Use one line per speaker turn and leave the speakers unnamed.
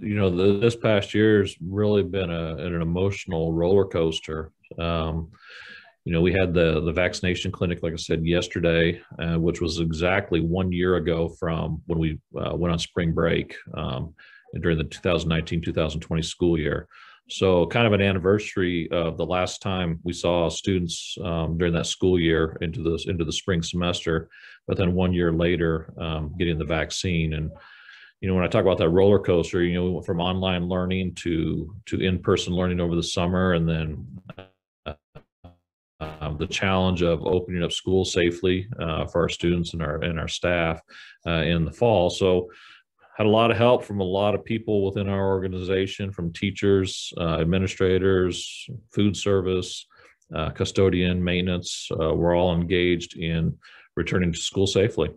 you know, the, this past year has really been a, an emotional roller coaster. Um, you know, we had the the vaccination clinic, like I said yesterday, uh, which was exactly one year ago from when we uh, went on spring break um, during the 2019-2020 school year. So, kind of an anniversary of the last time we saw students um, during that school year into the into the spring semester, but then one year later, um, getting the vaccine and you know when i talk about that roller coaster you know we went from online learning to to in-person learning over the summer and then um, the challenge of opening up school safely uh, for our students and our and our staff uh, in the fall. So had a lot of help from a lot of people within our organization, from teachers, uh, administrators, food service, uh, custodian, maintenance. Uh, we're all engaged in returning to school safely.